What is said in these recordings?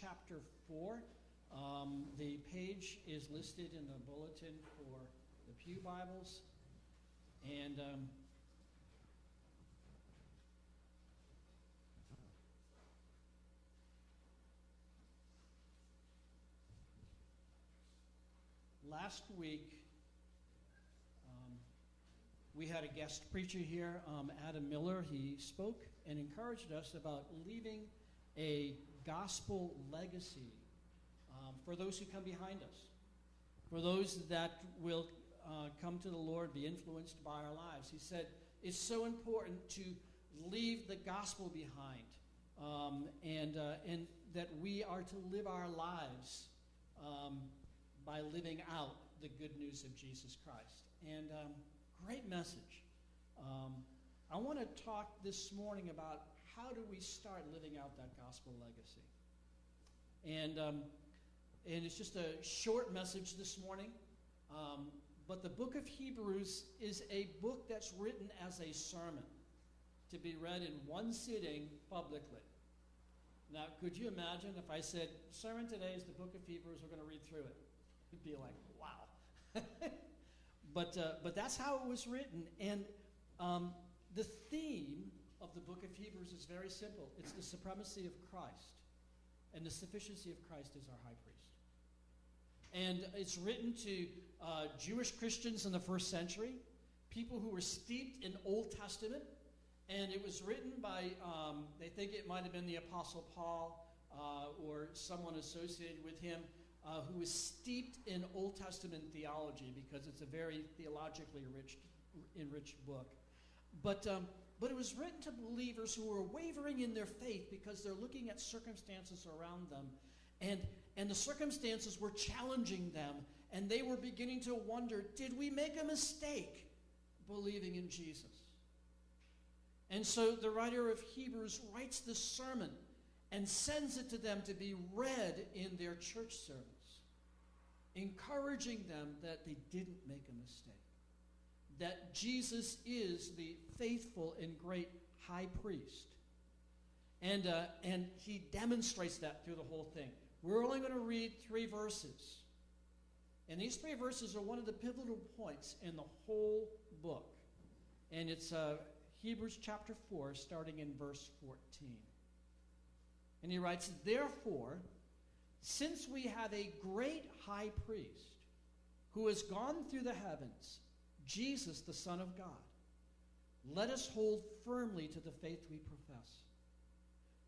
chapter 4. Um, the page is listed in the bulletin for the Pew Bibles. And um, last week, um, we had a guest preacher here, um, Adam Miller. He spoke and encouraged us about leaving a gospel legacy um, for those who come behind us, for those that will uh, come to the Lord, be influenced by our lives. He said it's so important to leave the gospel behind, um, and uh, and that we are to live our lives um, by living out the good news of Jesus Christ. And um, great message. Um, I want to talk this morning about how do we start living out that gospel legacy? And, um, and it's just a short message this morning. Um, but the book of Hebrews is a book that's written as a sermon to be read in one sitting publicly. Now, could you imagine if I said, Sermon today is the book of Hebrews, we're going to read through it? You'd be like, wow. but, uh, but that's how it was written. And um, the theme of the book of Hebrews is very simple it's the supremacy of Christ, and the sufficiency of Christ is our high priest. And it's written to uh, Jewish Christians in the first century, people who were steeped in Old Testament, and it was written by, um, they think it might have been the Apostle Paul uh, or someone associated with him. Uh, who was steeped in Old Testament theology because it's a very theologically rich, enriched book. But um, but it was written to believers who were wavering in their faith because they're looking at circumstances around them. And, and the circumstances were challenging them, and they were beginning to wonder did we make a mistake believing in Jesus? And so the writer of Hebrews writes this sermon and sends it to them to be read in their church service, encouraging them that they didn't make a mistake that Jesus is the faithful and great high priest. And, uh, and he demonstrates that through the whole thing. We're only going to read three verses. And these three verses are one of the pivotal points in the whole book. And it's uh, Hebrews chapter 4, starting in verse 14. And he writes, Therefore, since we have a great high priest who has gone through the heavens, Jesus, the Son of God. Let us hold firmly to the faith we profess.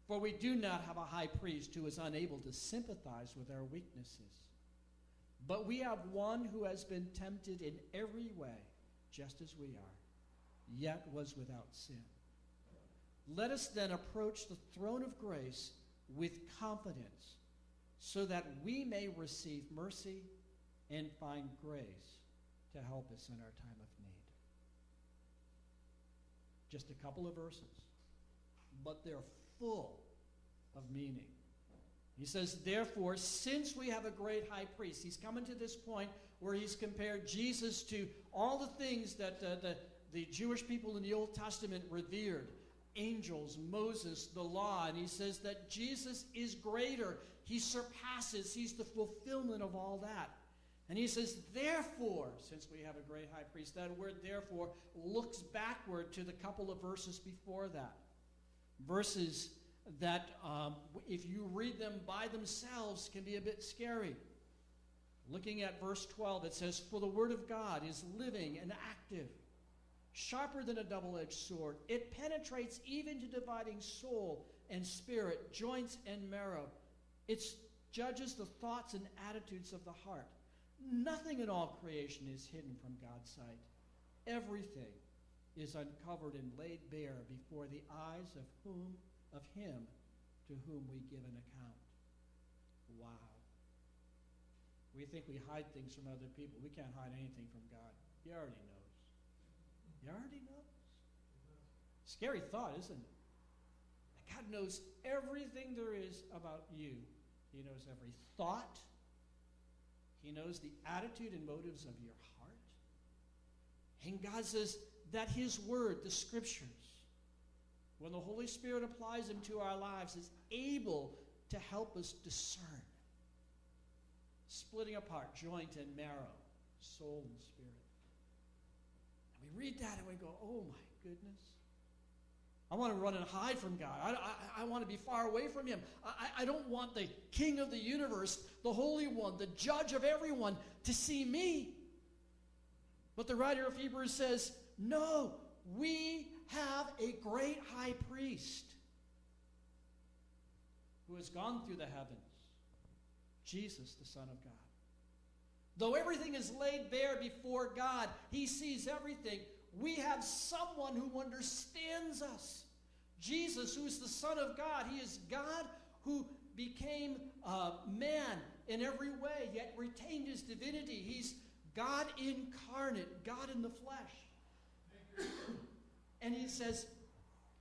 For we do not have a high priest who is unable to sympathize with our weaknesses. But we have one who has been tempted in every way, just as we are, yet was without sin. Let us then approach the throne of grace with confidence, so that we may receive mercy and find grace to help us in our time of need. Just a couple of verses, but they're full of meaning. He says, therefore, since we have a great high priest, he's coming to this point where he's compared Jesus to all the things that uh, the, the Jewish people in the Old Testament revered angels, Moses, the law. And he says that Jesus is greater. He surpasses, he's the fulfillment of all that. And he says, therefore, since we have a great high priest, that word therefore looks backward to the couple of verses before that. Verses that, um, if you read them by themselves, can be a bit scary. Looking at verse 12, it says, For the word of God is living and active, sharper than a double edged sword. It penetrates even to dividing soul and spirit, joints and marrow. It judges the thoughts and attitudes of the heart. Nothing in all creation is hidden from God's sight. Everything is uncovered and laid bare before the eyes of whom of him to whom we give an account. Wow. We think we hide things from other people. We can't hide anything from God. He already knows. He already knows. Scary thought, isn't it? God knows everything there is about you. He knows every thought, he knows the attitude and motives of your heart. And God says that His Word, the Scriptures, when the Holy Spirit applies them to our lives, is able to help us discern. Splitting apart joint and marrow, soul and spirit. And we read that and we go, oh my goodness. I want to run and hide from God. I, I, I want to be far away from Him. I, I don't want the King of the universe, the Holy One, the Judge of everyone, to see me. But the writer of Hebrews says, no, we have a great high priest who has gone through the heavens Jesus, the Son of God. Though everything is laid bare before God, He sees everything. We have someone who understands us. Jesus, who is the Son of God, He is God who became uh, man in every way, yet retained His divinity. He's God incarnate, God in the flesh. and He says,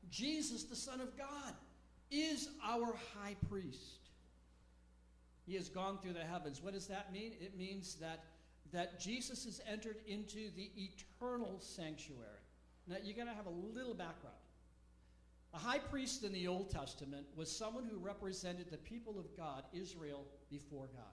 Jesus, the Son of God, is our high priest. He has gone through the heavens. What does that mean? It means that, that Jesus has entered into the eternal sanctuary. Now, you're going to have a little background. A high priest in the Old Testament was someone who represented the people of God, Israel, before God.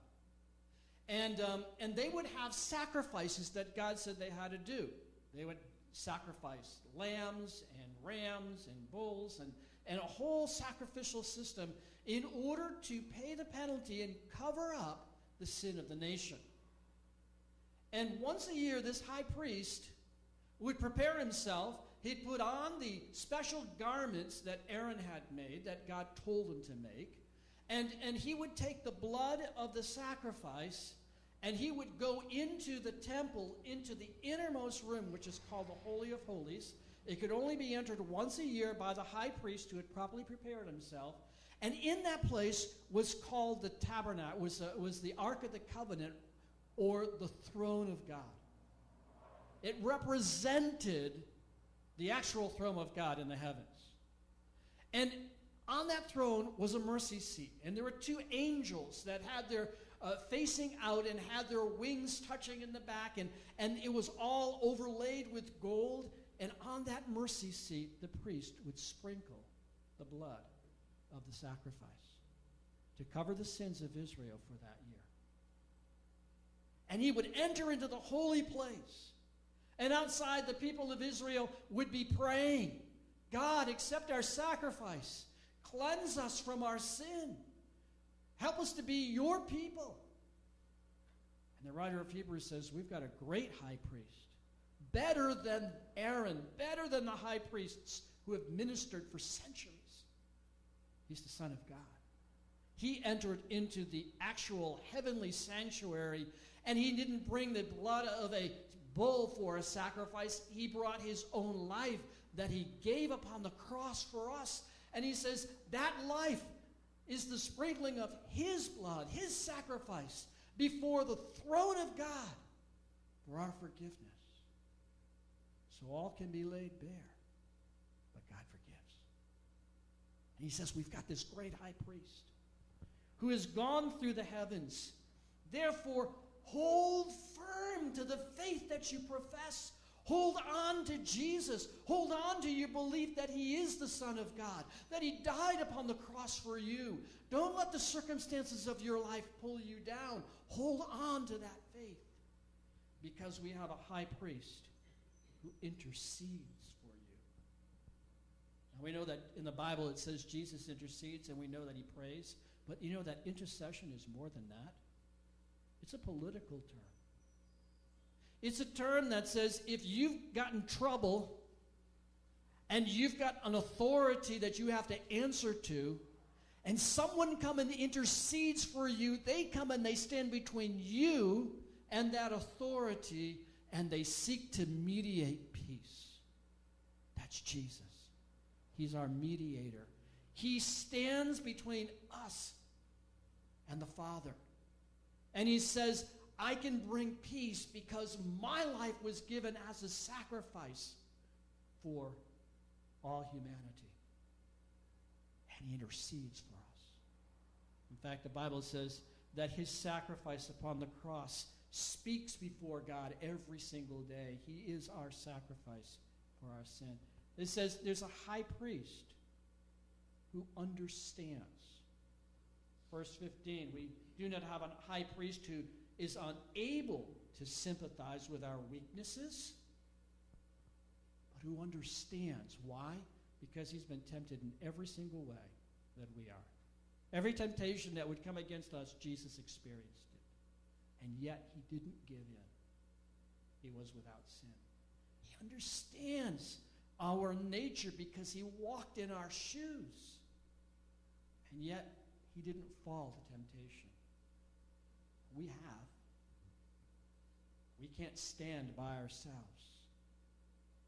And, um, and they would have sacrifices that God said they had to do. They would sacrifice lambs and rams and bulls and, and a whole sacrificial system in order to pay the penalty and cover up the sin of the nation. And once a year, this high priest would prepare himself. He'd put on the special garments that Aaron had made, that God told him to make. And, and he would take the blood of the sacrifice and he would go into the temple, into the innermost room, which is called the Holy of Holies. It could only be entered once a year by the high priest who had properly prepared himself. And in that place was called the tabernacle, was, uh, was the Ark of the Covenant or the throne of God. It represented the actual throne of God in the heavens. And on that throne was a mercy seat. And there were two angels that had their uh, facing out and had their wings touching in the back. And, and it was all overlaid with gold. And on that mercy seat, the priest would sprinkle the blood of the sacrifice to cover the sins of Israel for that year. And he would enter into the holy place. And outside, the people of Israel would be praying God, accept our sacrifice, cleanse us from our sin, help us to be your people. And the writer of Hebrews says, We've got a great high priest, better than Aaron, better than the high priests who have ministered for centuries. He's the Son of God. He entered into the actual heavenly sanctuary, and he didn't bring the blood of a bull for a sacrifice. He brought his own life that he gave upon the cross for us. And he says that life is the sprinkling of his blood, his sacrifice, before the throne of God for our forgiveness. So all can be laid bare. But God forgives. And he says, We've got this great high priest who has gone through the heavens. Therefore, hold firm to the faith that you profess. Hold on to Jesus. Hold on to your belief that He is the Son of God, that He died upon the cross for you. Don't let the circumstances of your life pull you down. Hold on to that faith because we have a high priest who intercedes for you. Now, we know that in the Bible it says Jesus intercedes and we know that he prays. But you know that intercession is more than that. It's a political term. It's a term that says if you've gotten trouble and you've got an authority that you have to answer to, and someone come and intercedes for you, they come and they stand between you and that authority and they seek to mediate peace. That's Jesus. He's our mediator. He stands between us and the Father. And he says, I can bring peace because my life was given as a sacrifice for all humanity. And he intercedes for us. In fact, the Bible says that his sacrifice upon the cross speaks before God every single day. He is our sacrifice for our sin. It says there's a high priest who understands. Verse 15 We do not have a high priest who is unable to sympathize with our weaknesses, but who understands. Why? Because he's been tempted in every single way that we are. Every temptation that would come against us, Jesus experienced it. And yet he didn't give in. He was without sin. He understands our nature because he walked in our shoes. And yet he didn't fall to temptation. We have. We can't stand by ourselves.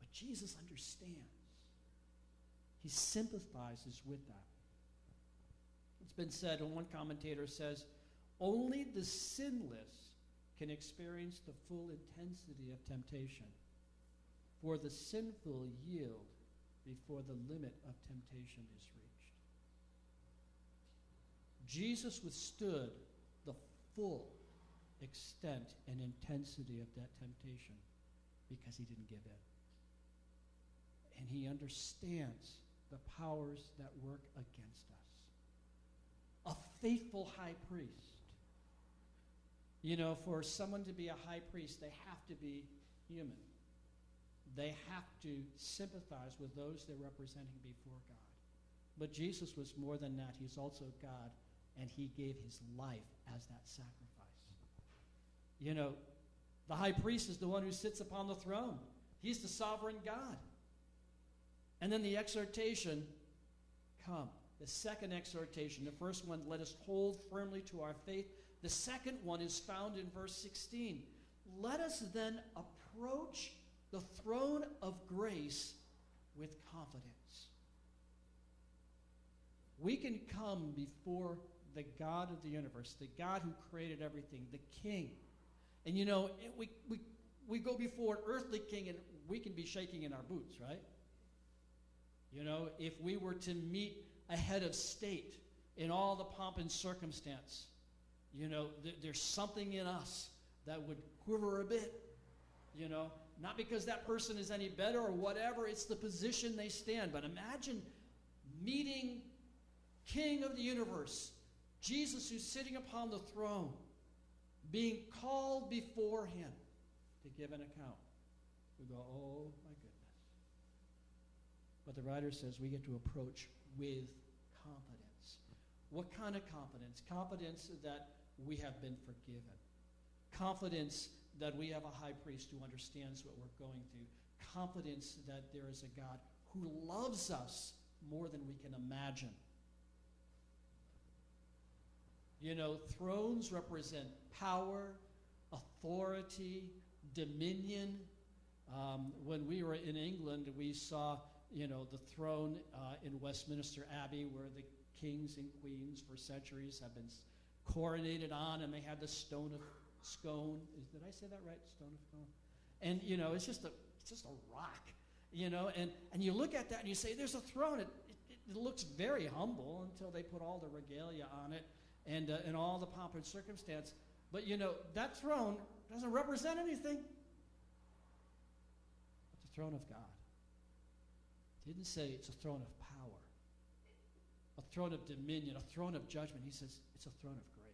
But Jesus understands. He sympathizes with that. It's been said, and one commentator says, only the sinless can experience the full intensity of temptation, for the sinful yield before the limit of temptation is reached. Jesus withstood the full extent and intensity of that temptation because he didn't give in. And he understands the powers that work against us a faithful high priest. You know, for someone to be a high priest, they have to be human. They have to sympathize with those they're representing before God. But Jesus was more than that. He's also God, and he gave his life as that sacrifice. You know, the high priest is the one who sits upon the throne, he's the sovereign God. And then the exhortation come. The second exhortation, the first one, let us hold firmly to our faith. The second one is found in verse 16. Let us then approach the throne of grace with confidence. We can come before the God of the universe, the God who created everything, the King. And you know, we, we, we go before an earthly king and we can be shaking in our boots, right? You know, if we were to meet a head of state in all the pomp and circumstance. You know, th- there's something in us that would quiver a bit, you know, not because that person is any better or whatever, it's the position they stand. But imagine meeting King of the universe, Jesus who's sitting upon the throne, being called before him to give an account. We go, oh my goodness. But the writer says we get to approach with confidence. What kind of confidence? Confidence that we have been forgiven. Confidence that we have a high priest who understands what we're going through. Confidence that there is a God who loves us more than we can imagine. You know, thrones represent power, authority, dominion. Um, when we were in England, we saw you know, the throne uh, in Westminster Abbey where the kings and queens for centuries have been coronated on, and they had the stone of scone. Did I say that right? Stone of scone. And you know, it's just a it's just a rock, you know. And and you look at that and you say, "There's a throne." It, it, it looks very humble until they put all the regalia on it and uh, and all the pomp and circumstance. But you know, that throne doesn't represent anything. But the throne of God didn't say it's a throne of power, a throne of dominion, a throne of judgment. He says it's a throne of grace.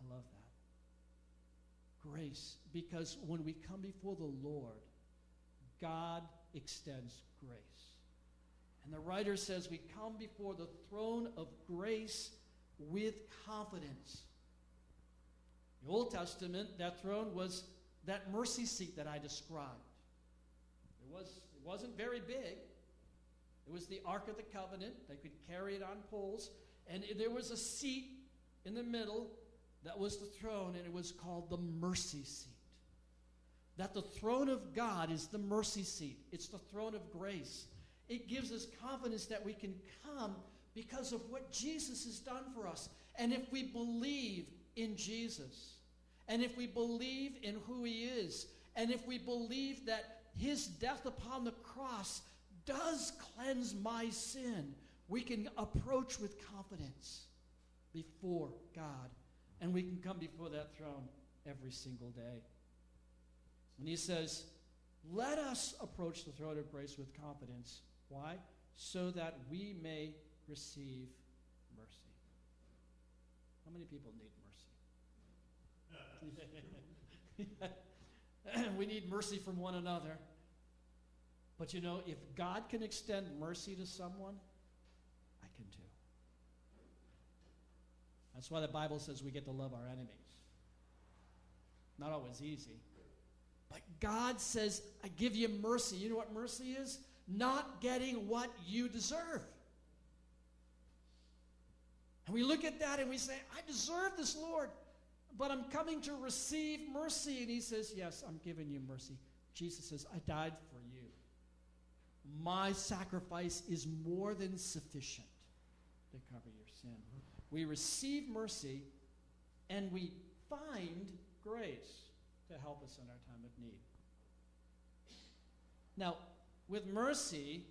I love that. Grace, because when we come before the Lord, God extends grace. And the writer says we come before the throne of grace with confidence. The Old Testament, that throne was that mercy seat that I described. It was it wasn't very big. It was the Ark of the Covenant. They could carry it on poles. And there was a seat in the middle that was the throne, and it was called the mercy seat. That the throne of God is the mercy seat, it's the throne of grace. It gives us confidence that we can come because of what Jesus has done for us. And if we believe in Jesus, and if we believe in who he is, and if we believe that his death upon the cross does cleanse my sin. We can approach with confidence before God, and we can come before that throne every single day. And he says, Let us approach the throne of grace with confidence. Why? So that we may receive mercy. How many people need mercy? we need mercy from one another. But you know, if God can extend mercy to someone, I can too. That's why the Bible says we get to love our enemies. Not always easy. But God says, I give you mercy. You know what mercy is? Not getting what you deserve. And we look at that and we say, I deserve this, Lord, but I'm coming to receive mercy. And He says, Yes, I'm giving you mercy. Jesus says, I died for you. My sacrifice is more than sufficient to cover your sin. We receive mercy and we find grace to help us in our time of need. Now, with mercy,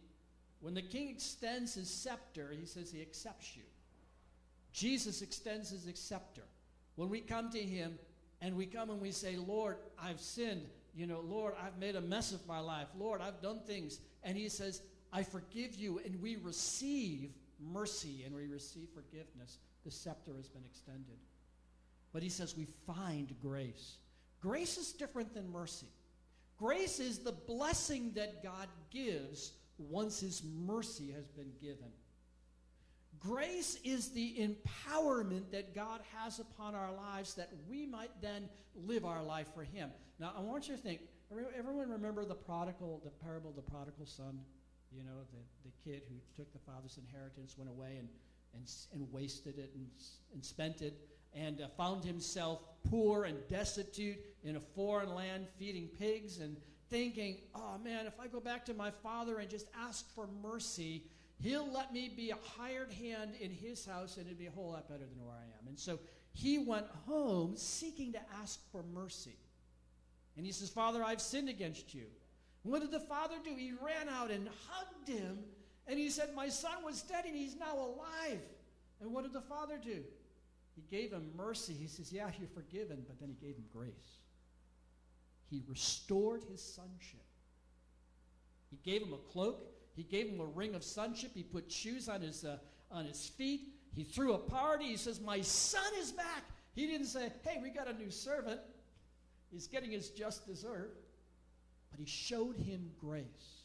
when the king extends his scepter, he says he accepts you. Jesus extends his scepter. When we come to him and we come and we say, Lord, I've sinned. You know, Lord, I've made a mess of my life. Lord, I've done things. And he says, I forgive you. And we receive mercy and we receive forgiveness. The scepter has been extended. But he says we find grace. Grace is different than mercy. Grace is the blessing that God gives once his mercy has been given. Grace is the empowerment that God has upon our lives that we might then live our life for him. Now, I want you to think everyone remember the prodigal, the parable of the prodigal son? You know, the, the kid who took the father's inheritance, went away and, and, and wasted it and, and spent it and uh, found himself poor and destitute in a foreign land feeding pigs and thinking, oh man, if I go back to my father and just ask for mercy, he'll let me be a hired hand in his house and it'd be a whole lot better than where I am. And so he went home seeking to ask for mercy. And he says, Father, I've sinned against you. what did the father do? He ran out and hugged him and he said, My son was dead and he's now alive. And what did the father do? He gave him mercy. He says, Yeah, you're forgiven, but then he gave him grace. He restored his sonship. He gave him a cloak. He gave him a ring of sonship. He put shoes on his, uh, on his feet. He threw a party. He says, My son is back. He didn't say, Hey, we got a new servant. He's getting his just desert. But he showed him grace.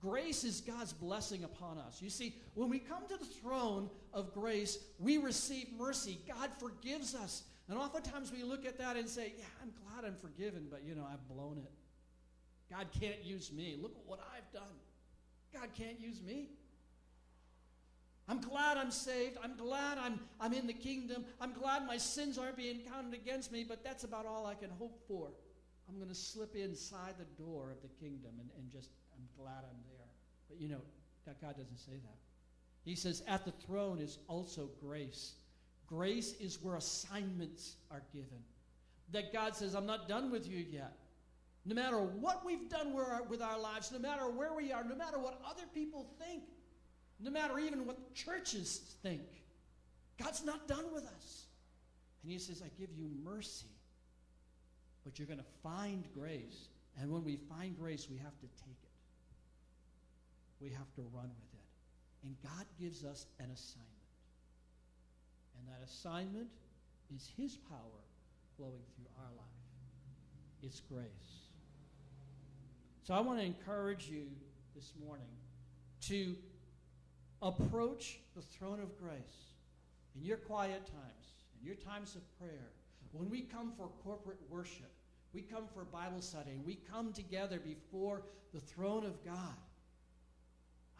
Grace is God's blessing upon us. You see, when we come to the throne of grace, we receive mercy. God forgives us. And oftentimes we look at that and say, Yeah, I'm glad I'm forgiven, but you know, I've blown it. God can't use me. Look at what I've done. God can't use me. I'm glad I'm saved. I'm glad I'm, I'm in the kingdom. I'm glad my sins aren't being counted against me, but that's about all I can hope for. I'm going to slip inside the door of the kingdom and, and just I'm glad I'm there. But you know, that God doesn't say that. He says, at the throne is also grace. Grace is where assignments are given. That God says, I'm not done with you yet. No matter what we've done with our lives, no matter where we are, no matter what other people think, no matter even what churches think, God's not done with us. And He says, I give you mercy, but you're going to find grace. And when we find grace, we have to take it we have to run with it. And God gives us an assignment. And that assignment is His power flowing through our life. It's grace. So I want to encourage you this morning to approach the throne of grace in your quiet times, in your times of prayer. When we come for corporate worship, we come for Bible study, we come together before the throne of God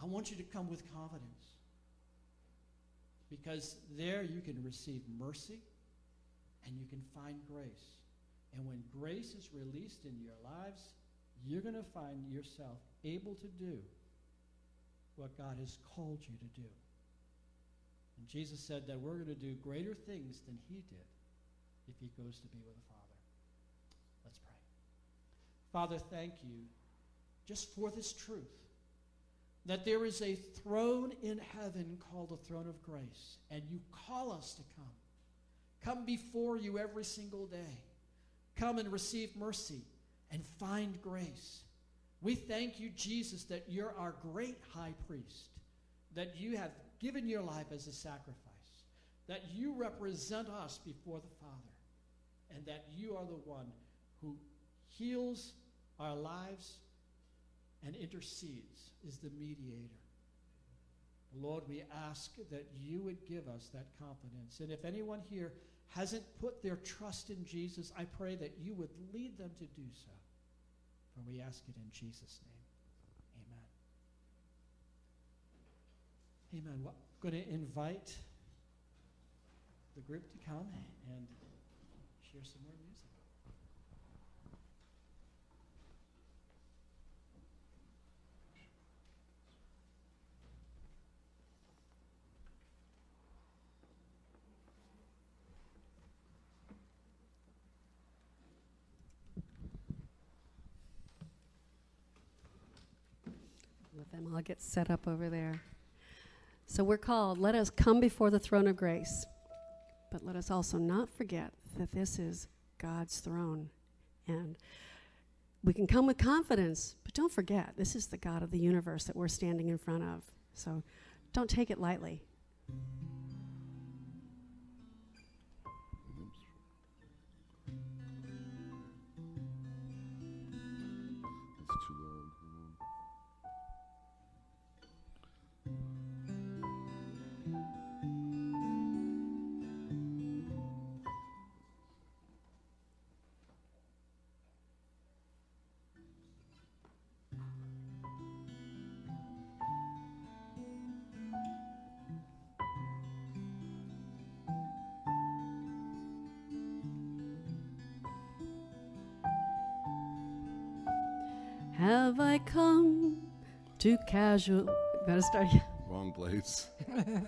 I want you to come with confidence. Because there you can receive mercy and you can find grace. And when grace is released in your lives, you're going to find yourself able to do what God has called you to do. And Jesus said that we're going to do greater things than he did if he goes to be with the Father. Let's pray. Father, thank you just for this truth that there is a throne in heaven called the throne of grace, and you call us to come. Come before you every single day. Come and receive mercy and find grace. We thank you, Jesus, that you're our great high priest, that you have given your life as a sacrifice. that you represent us before the Father, and that you are the one who heals our lives and intercedes, is the mediator. Lord, we ask that you would give us that confidence. And if anyone here hasn't put their trust in Jesus, I pray that you would lead them to do so. For we ask it in Jesus' name. Amen. Amen. Well, I'm going to invite the group to come and share some more music. Let them all get set up over there. So we're called, let us come before the throne of grace. But let us also not forget that this is God's throne. And we can come with confidence, but don't forget, this is the God of the universe that we're standing in front of. So don't take it lightly. Casual. Gotta start. Wrong place. There we go.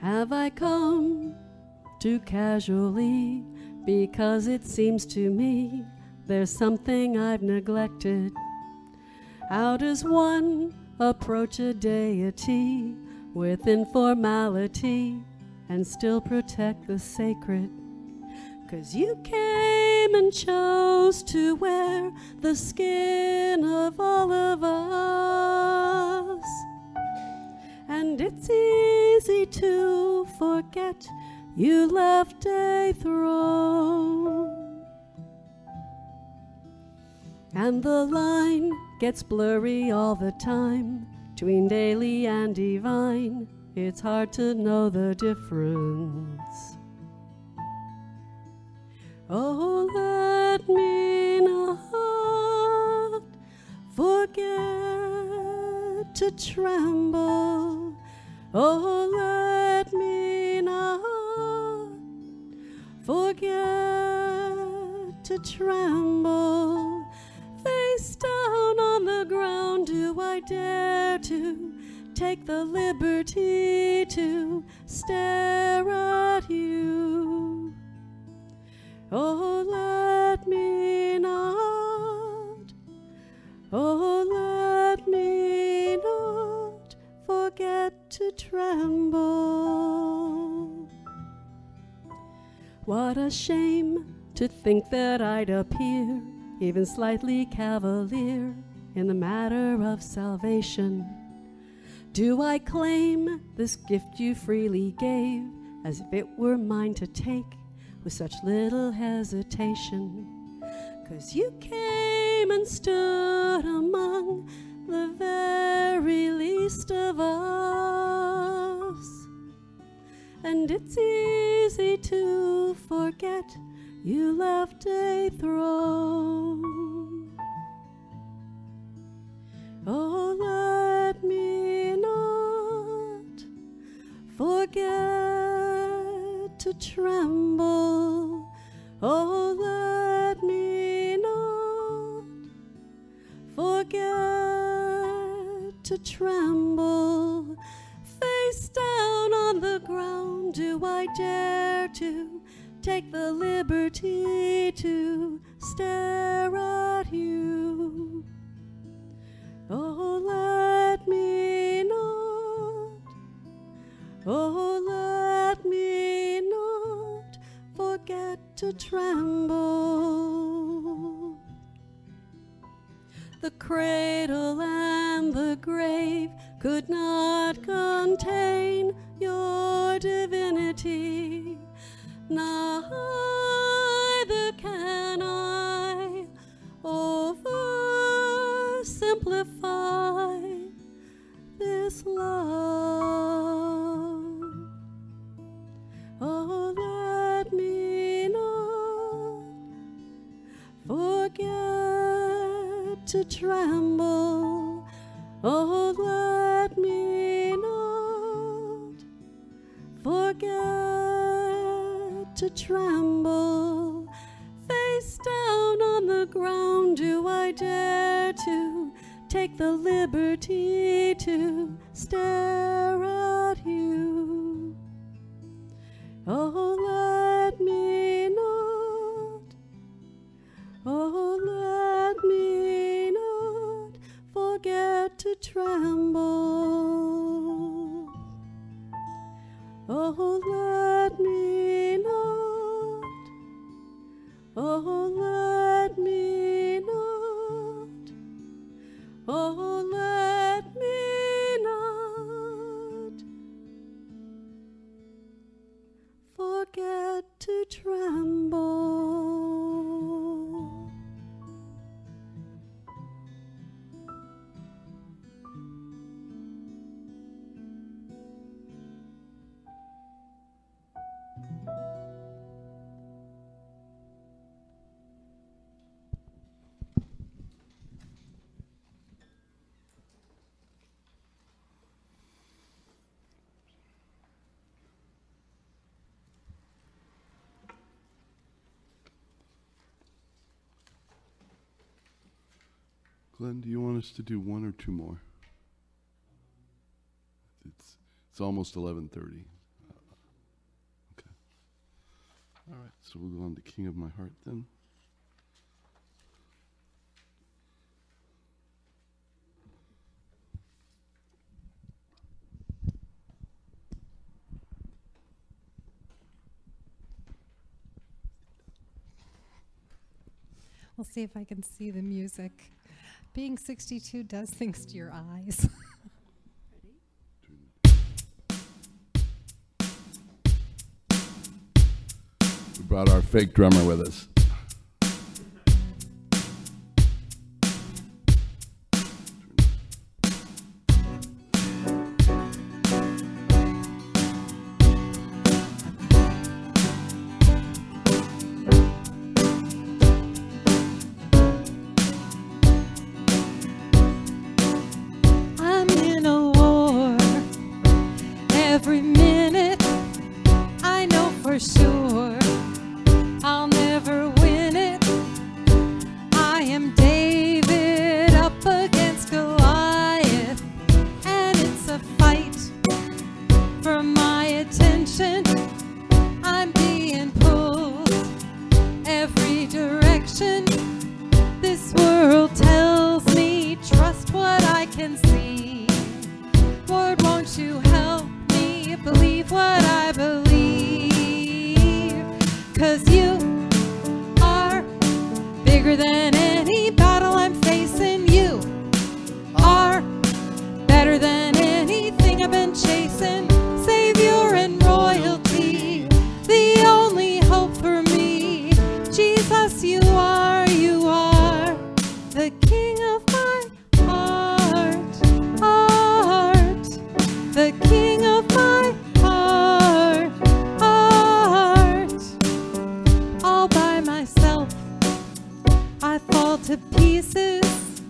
Have I come too casually because it seems to me there's something I've neglected? How does one approach a deity with informality and still protect the sacred? Cause you came and chose to wear the skin of all of us. And it's easy to forget you left a throne. And the line gets blurry all the time between daily and divine. It's hard to know the difference. Oh, let me not forget to tremble. Oh, let me not forget to tremble. Down on the ground, do I dare to take the liberty to stare at you? Oh, let me not, oh, let me not forget to tremble. What a shame to think that I'd appear even slightly cavalier in the matter of salvation. Do I claim this gift you freely gave as if it were mine to take with such little hesitation? Cause you came and stood among the very least of us. And it's easy to forget you left a throne. Oh, let me not forget to tremble. Oh, let me not forget to tremble. take the liberty to stare at you. Oh, let me not, oh, let me not forget to tremble. The cradle and the grave could not contain Oh, let me not forget to tremble. Face down on the ground, do I dare to take the liberty to stare tremble. Glenn, do you want us to do one or two more? It's it's almost eleven thirty. Okay. All right. So we'll go on to King of My Heart then. We'll see if I can see the music. Being 62 does things to your eyes. We brought our fake drummer with us. I fall to pieces,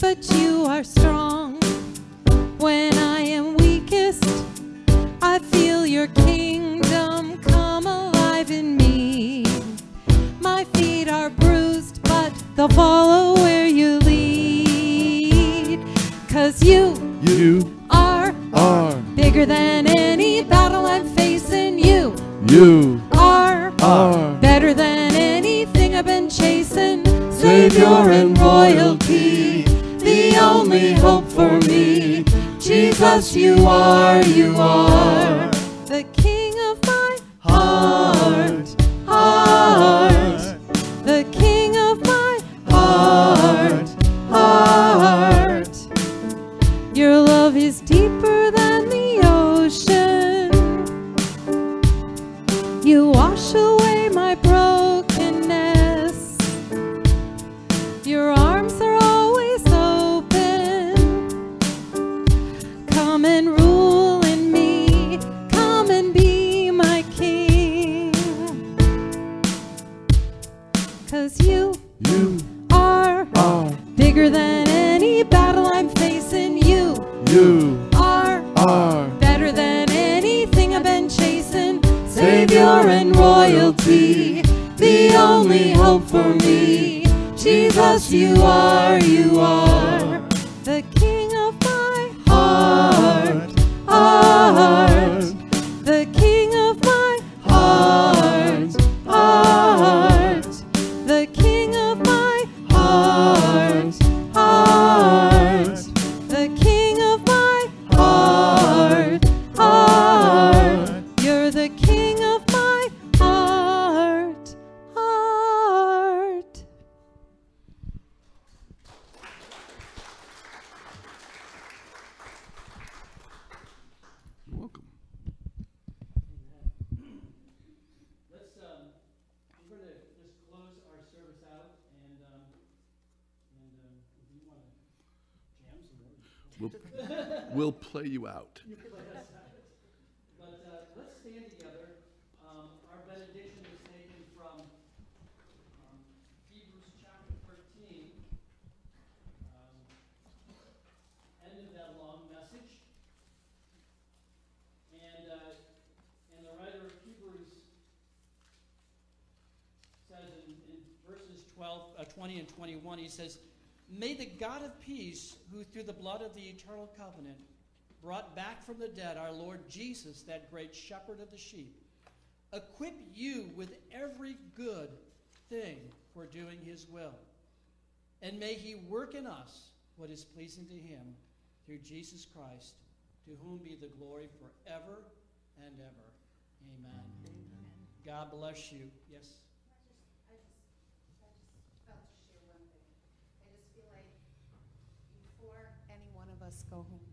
but you are strong. When I am weakest, I feel your kingdom come alive in me. My feet are bruised, but they'll follow where you lead. Cause you You are are, bigger than any battle I'm facing. You you Savior and royalty, the only hope for me. Jesus, you are, you are Cause you You are are, bigger than any battle I'm facing. You you are are better than anything I've been chasing. Savior and royalty, the only hope for me. Jesus, you are, you are play you out. But, uh, let's stand together. Um, our benediction is taken from, um, Hebrews chapter thirteen. Um, End of that long message. And, uh, and the writer of Hebrews says in, in verses 12, uh, 20 and 21, he says, May the God of peace, who through the blood of the eternal covenant brought back from the dead our Lord Jesus, that great shepherd of the sheep, equip you with every good thing for doing his will. And may he work in us what is pleasing to him through Jesus Christ, to whom be the glory forever and ever. Amen. God bless you. Yes. I just, I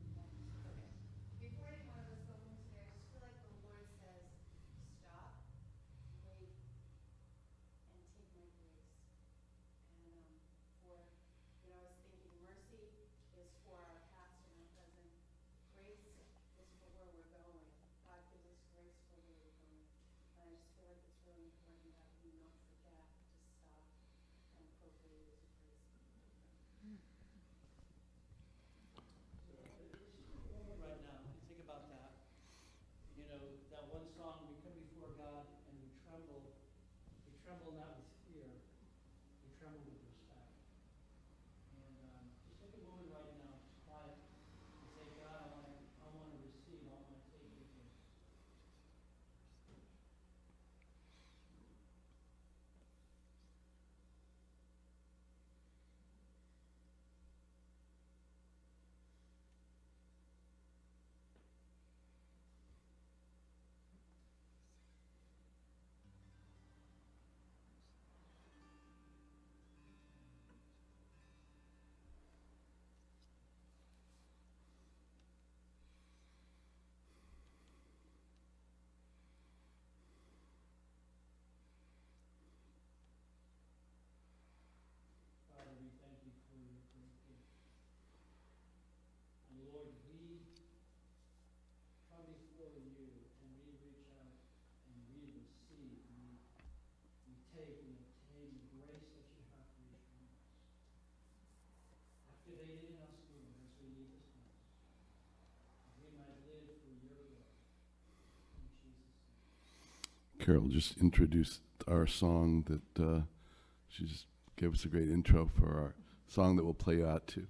Mm-hmm. Carol just introduced our song that uh, she just gave us a great intro for our song that we'll play out to.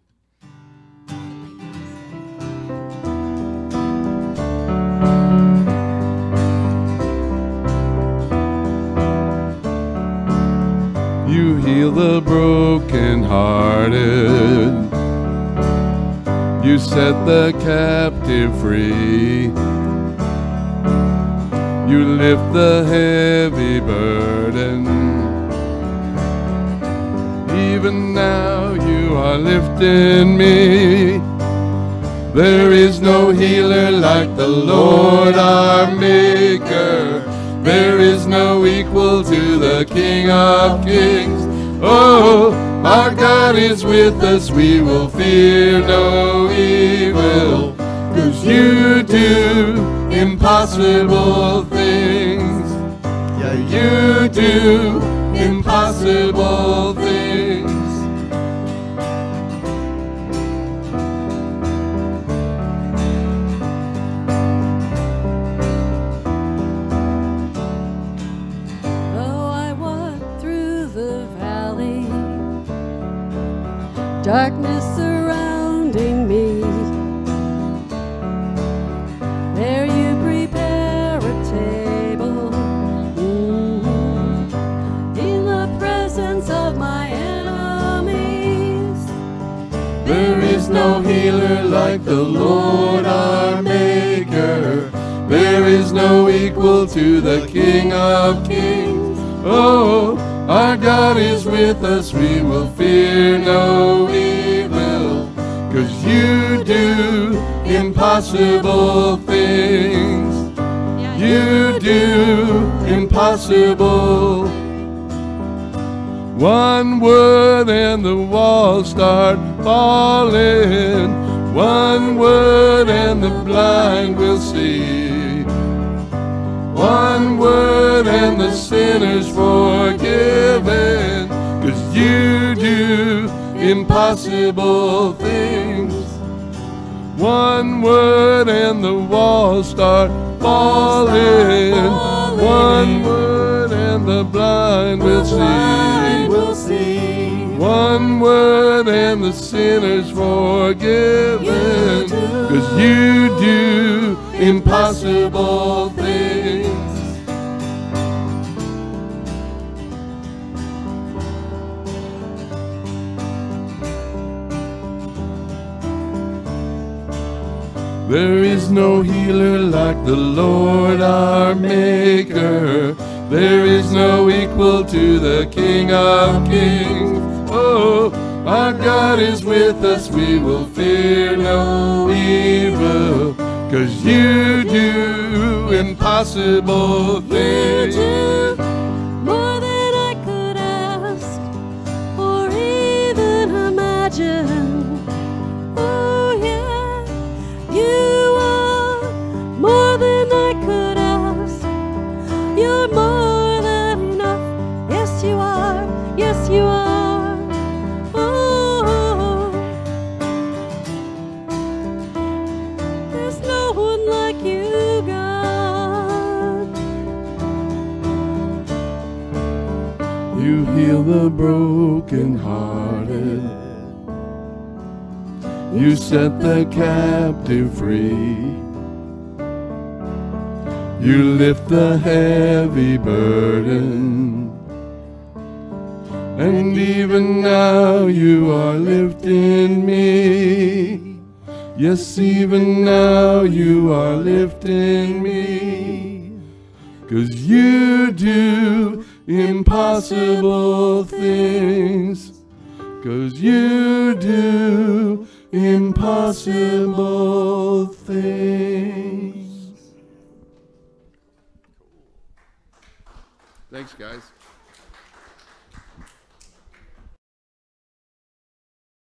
You heal the brokenhearted. You set the captive free. You lift the heavy burden. Even now you are lifting me. There is no healer like the Lord our Maker. There is no equal to the King of Kings. Oh, our God is with us, we will fear no evil. Cause you do impossible things. Yeah, you do impossible things. Though I walk through the valley, darkness the Lord our Maker. There is no equal to the King of Kings. Oh, our God is with us, we will fear no evil. Cause you do impossible things. You do impossible one word and the walls start falling. One word and the blind will see. One word and the sinner's forgiven. Cause you do impossible things. One word and the walls start falling. One word and the blind will see. One word and the sinner's forgiven. Cause you do impossible things. There is no healer like the Lord our Maker. There is no equal to the King of Kings. Our God is with us, we will fear no evil. Cause you do impossible things. Captive free. You lift the heavy burden. And even now you are lifting me. Yes, even now you are lifting me. Cause you do impossible things. Cause you do impossible things. Thanks, guys.